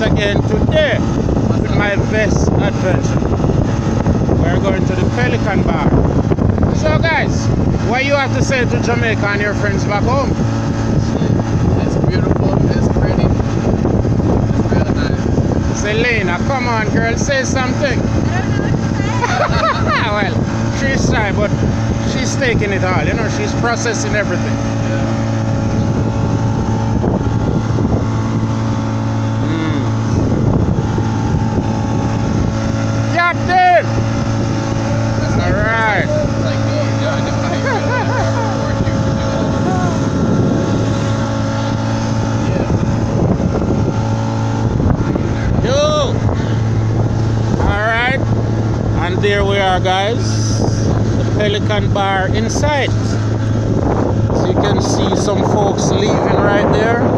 out again today with my best adventure. We're going to the Pelican Bar. So guys, what you have to say to Jamaica and your friends back home? It's beautiful. It's pretty. It's real nice. Selena, come on girl, say something. well, she's shy, but she's taking it all, you know, she's processing everything. Yeah. There we are, guys. The Pelican Bar inside. So you can see some folks leaving right there.